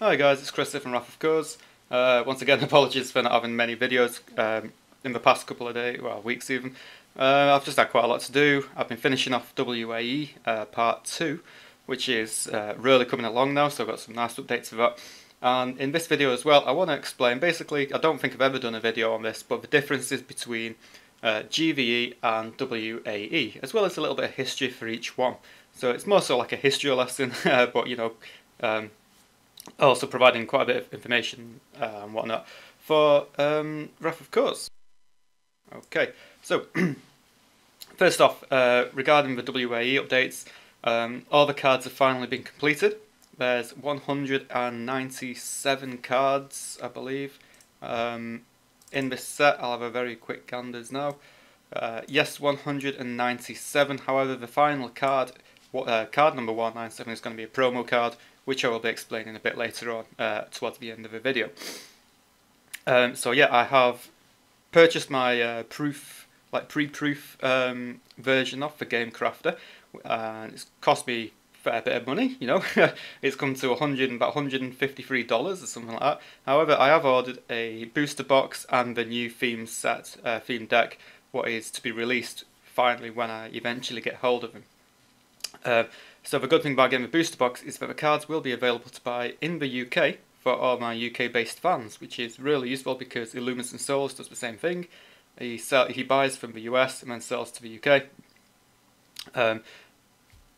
Hi guys, it's Chris from Wrath of Cores. Uh, once again, apologies for not having many videos um, in the past couple of days, well, weeks even. Uh, I've just had quite a lot to do. I've been finishing off WAE uh, Part 2, which is uh, really coming along now, so I've got some nice updates of that. And in this video as well, I want to explain, basically, I don't think I've ever done a video on this, but the differences between uh, GVE and WAE, as well as a little bit of history for each one. So it's more so like a history lesson, but you know, um, also providing quite a bit of information uh, and whatnot for um, Wrath of Cores. Okay, so first off, uh, regarding the WAE updates, um, all the cards have finally been completed. There's 197 cards, I believe. Um, in this set, I'll have a very quick ganders now. Uh, yes, 197. However, the final card, uh, card number 197, is going to be a promo card, which I will be explaining a bit later on uh, towards the end of the video. Um, so yeah, I have purchased my uh, proof, like pre-proof um, version of the Game Crafter, and it's cost me a fair bit of money. You know, it's come to 100 about 153 dollars or something like that. However, I have ordered a booster box and the new theme set, uh, theme deck, what is to be released finally when I eventually get hold of them. Uh, so the good thing about getting the booster box is that the cards will be available to buy in the UK for all my UK based fans, which is really useful because Ellumacent Souls does the same thing. He sell, he buys from the US and then sells to the UK. Um,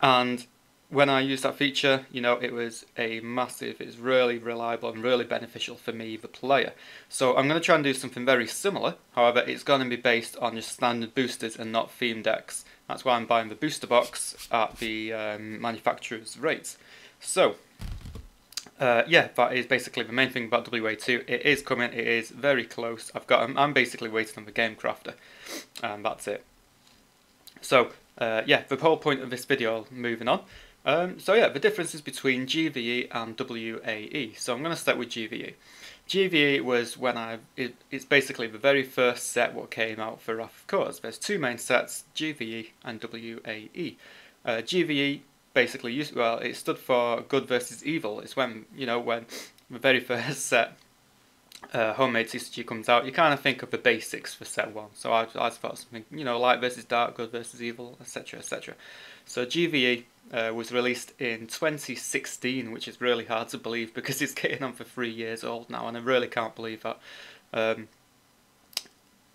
and when I used that feature, you know, it was a massive, it's really reliable and really beneficial for me, the player. So I'm going to try and do something very similar. However, it's going to be based on just standard boosters and not theme decks. That's why I'm buying the booster box at the um, manufacturer's rates. So, uh, yeah, that is basically the main thing about WA2. It is coming, it is very close. I've got, I'm, I'm basically waiting on the Game Crafter, and that's it. So, uh, yeah, the whole point of this video, moving on. Um, so yeah, the differences between GVE and WAE. So I'm going to start with GVE. GVE was when I, it, it's basically the very first set what came out for Wrath of. There's two main sets, GVE and WAE. Uh, GVE basically used, well, it stood for good versus evil. It's when, you know, when the very first set uh, homemade CCG comes out, you kind of think of the basics for set one. So I, I thought something, you know, light versus dark, good versus evil, etc., etc. So GVE uh, was released in 2016, which is really hard to believe because it's getting on for three years old now, and I really can't believe that. Um,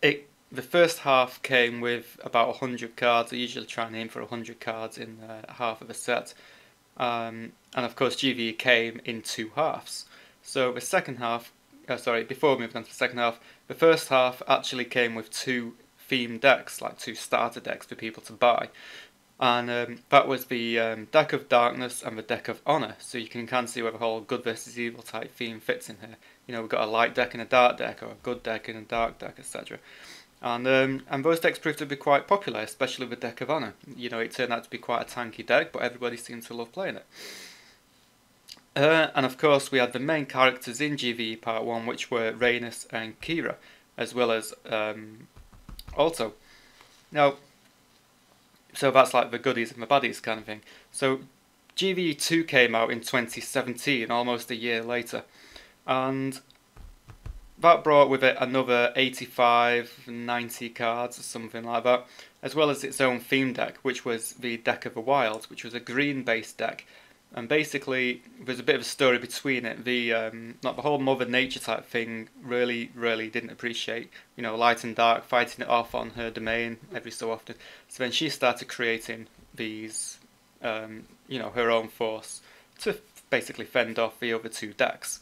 it the first half came with about 100 cards. I usually try and aim for 100 cards in half of a set. Um, and of course, GVE came in two halves. So the second half, uh, sorry, before moving on to the second half, the first half actually came with two theme decks, like two starter decks for people to buy and um, that was the um, deck of darkness and the deck of honor. So you can kind of see where the whole good versus evil type theme fits in here. You know, we've got a light deck and a dark deck, or a good deck and a dark deck, etc. And um, and those decks proved to be quite popular, especially the deck of honor. You know, it turned out to be quite a tanky deck, but everybody seemed to love playing it. Uh, and of course, we had the main characters in GVE Part 1, which were Raynos and Kira, as well as um, Alto. Now, so that's like the goodies and the baddies kind of thing. So GVE2 came out in 2017, almost a year later, and that brought with it another 85, 90 cards or something like that, as well as its own theme deck, which was the Deck of the Wild, which was a green-based deck and basically there's a bit of a story between it. The um, not the whole Mother Nature type thing really, really didn't appreciate you know light and dark fighting it off on her domain every so often. So then she started creating these um, you know her own force to basically fend off the other two decks.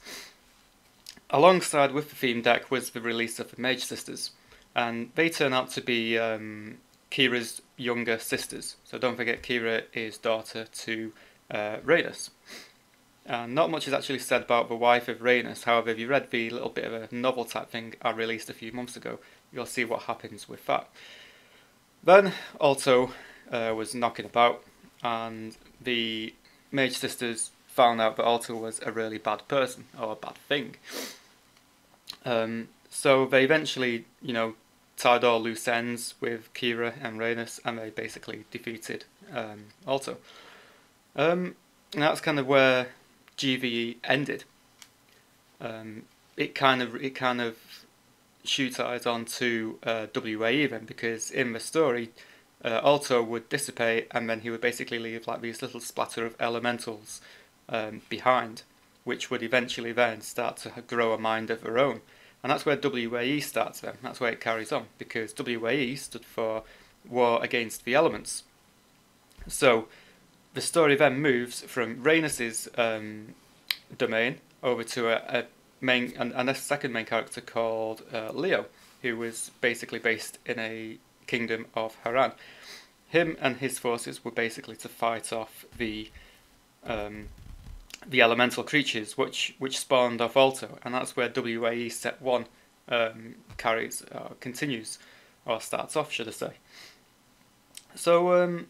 Alongside with the theme deck was the release of the Mage Sisters, and they turn out to be um, Kira's younger sisters. So don't forget Kira is daughter to uh, Raynos. And not much is actually said about the wife of Raynos, however, if you read the little bit of a novel type thing I released a few months ago, you'll see what happens with that. Then, Alto, uh, was knocking about, and the Mage Sisters found out that Alto was a really bad person, or a bad thing. Um, so they eventually, you know, tied all loose ends with Kira and Raynos, and they basically defeated um, Alto. Um, and that's kind of where GVE ended. um, it kind of it kind of shoots eyes onto uh, WAE then because in the story, uh, Alto would dissipate and then he would basically leave like these little splatter of elementals um, behind, which would eventually then start to grow a mind of their own. And that's where WAE starts then, that's where it carries on, because WAE stood for War Against the Elements. So the story then moves from Raynos's um, domain over to a, a main and, and, a second main character called uh, Leo, who was basically based in a kingdom of Harran. Him and his forces were basically to fight off the um, the elemental creatures which which spawned off Alto, and that's where WAE Set One um, carries uh, continues or starts off, should I say? So um,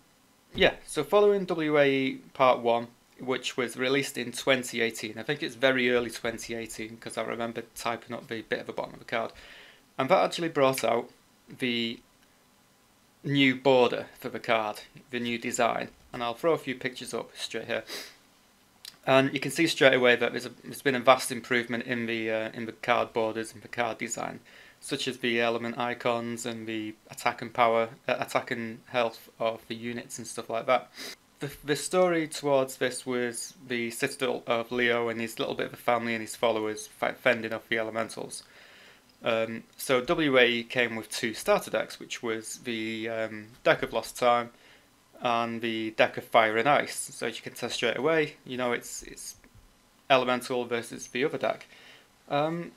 yeah, so following WAE Part 1, which was released in 2018, I think it's very early 2018 because I remember typing up the bit at the bottom of the card, and that actually brought out the new border for the card, the new design, and I'll throw a few pictures up straight here. And you can see straight away that there's, a, there's been a vast improvement in the uh, in the card borders and the card design such as the element icons and the attack and power, uh, attack and health of the units and stuff like that. The, the story towards this was the citadel of Leo and his little bit of a family and his followers fending off the elementals. Um, so WAE came with two starter decks, which was the um, deck of Lost Time and the deck of Fire and Ice. So you can test straight away, you know it's it's elemental versus the other deck. Um,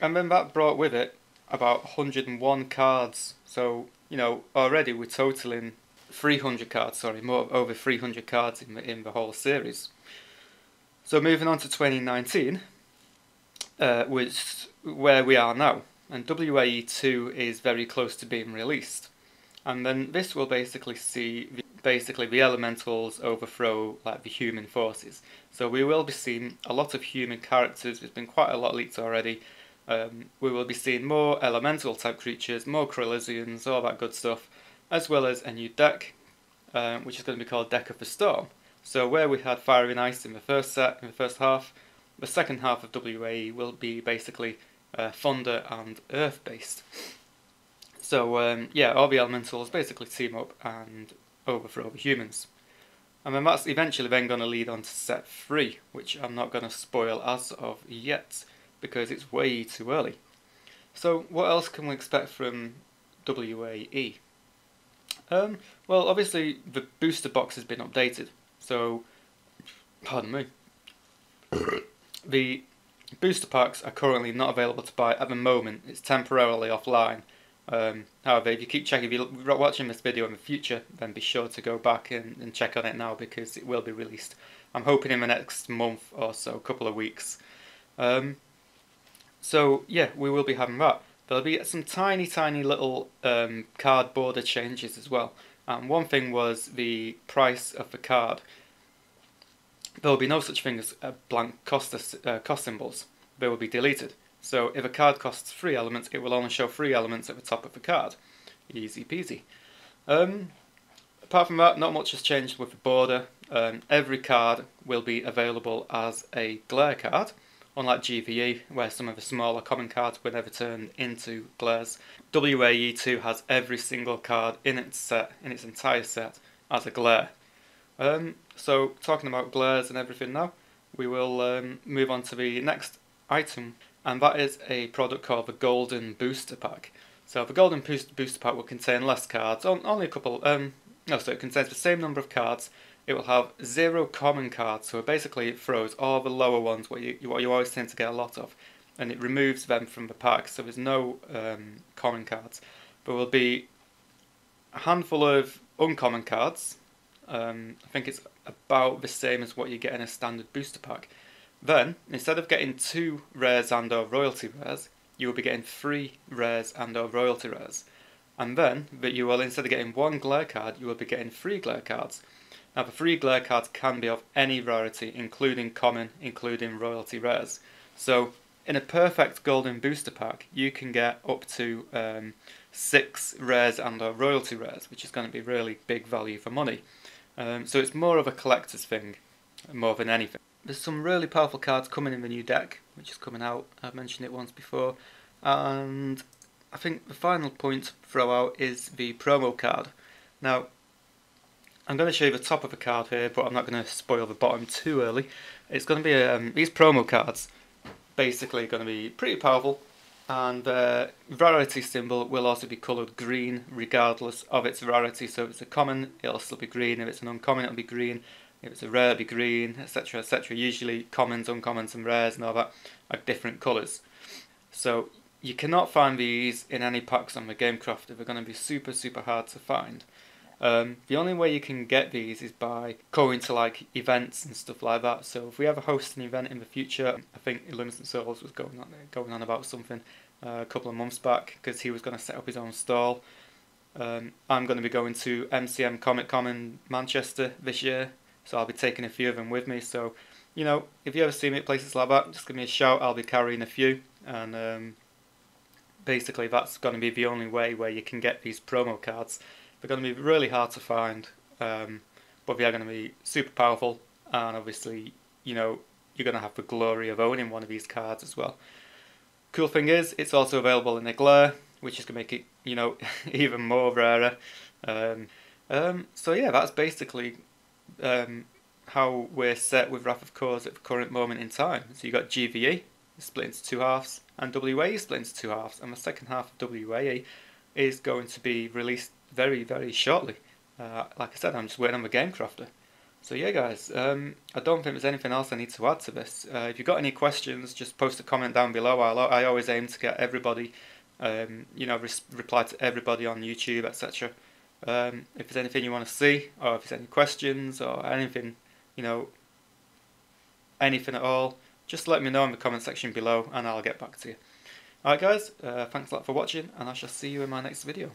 and then that brought with it about 101 cards. So, you know, already we're totaling 300 cards, sorry, more over 300 cards in the, in the whole series. So moving on to 2019, uh, which where we are now, and WAE 2 is very close to being released. And then this will basically see basically the elementals overthrow like the human forces. So we will be seeing a lot of human characters. There's been quite a lot leaked already. Um, we will be seeing more elemental type creatures, more Kralisians, all that good stuff, as well as a new deck, um, which is going to be called Deck of the Storm. So where we had Fire and Ice in the first set, in the first half, the second half of WAE will be basically uh, Thunder and Earth based. So um, yeah, all the elementals basically team up and overthrow the humans. And then that's eventually then going to lead on to set 3, which I'm not going to spoil as of yet because it's way too early. So what else can we expect from WAE? Um, well, obviously the booster box has been updated, so pardon me. the booster packs are currently not available to buy at the moment. It's temporarily offline. Um, however, if you keep checking, if you're watching this video in the future, then be sure to go back and, and check on it now because it will be released. I'm hoping in the next month or so, a couple of weeks. Um, so yeah, we will be having that. There'll be some tiny, tiny little um, card border changes as well. And one thing was the price of the card. There will be no such thing as blank cost, uh, cost symbols. They will be deleted. So if a card costs three elements, it will only show three elements at the top of the card. Easy peasy. Um, apart from that, not much has changed with the border. Um, every card will be available as a glare card unlike GVE, where some of the smaller common cards were never turned into glares. WAE2 has every single card in its set, in its entire set, as a glare. Um, so, talking about glares and everything now, we will um, move on to the next item, and that is a product called the Golden Booster Pack. So, the Golden Booster Pack will contain less cards, only a couple, um, no, so it contains the same number of cards it will have zero common cards, so basically it throws all the lower ones what you, what you always tend to get a lot of, and it removes them from the pack, so there's no um, common cards. There will be a handful of uncommon cards. Um, I think it's about the same as what you get in a standard booster pack. Then, instead of getting two rares and or royalty rares, you will be getting three rares and or royalty rares. And then, but you will instead of getting one glare card, you will be getting three glare cards. Now the free glare cards can be of any rarity, including common, including royalty rares. So in a perfect golden booster pack, you can get up to um, six rares and or royalty rares, which is going to be really big value for money. Um, so it's more of a collector's thing, more than anything. there's some really powerful cards coming in the new deck, which is coming out. I've mentioned it once before, and I think the final point to throw out is the promo card. Now, I'm going to show you the top of the card here, but I'm not going to spoil the bottom too early. It's going to be um, these promo cards, basically going to be pretty powerful, and the rarity symbol will also be coloured green regardless of its rarity. So if it's a common, it'll still be green. If it's an uncommon, it'll be green. If it's a rare, it'll be green, etc., etc. Usually, commons, uncommons, and rares and all that are different colours. So you cannot find these in any packs on the Gamecraft. They're going to be super, super hard to find. Um, the only way you can get these is by going to like events and stuff like that. So if we ever host an event in the future, I think Ellumacent Souls was going on going on about something uh, a couple of months back because he was going to set up his own stall. Um, I'm going to be going to MCM Comic Con in Manchester this year, so I'll be taking a few of them with me. So, you know, if you ever see me at places like that, just give me a shout. I'll be carrying a few, and um, basically that's going to be the only way where you can get these promo cards. They're going to be really hard to find, um, but they are going to be super powerful, and obviously, you know, you're going to have the glory of owning one of these cards as well. Cool thing is, it's also available in a glare, which is going to make it, you know, even more rarer. Um, um, so yeah, that's basically um, how we're set with Wrath of Cores at the current moment in time. So you've got GVE split into two halves, and WAE split into two halves, and the second half of WAE is going to be released very, very shortly. Uh, like I said, I'm just waiting on the Game Crafter. So yeah, guys, um, I don't think there's anything else I need to add to this. Uh, if you've got any questions, just post a comment down below. I'll, I always aim to get everybody, um, you know, reply to everybody on YouTube, etc. Um, if there's anything you want to see, or if there's any questions, or anything, you know, anything at all, just let me know in the comment section below, and I'll get back to you. Alright guys, uh, thanks a lot for watching, and I shall see you in my next video.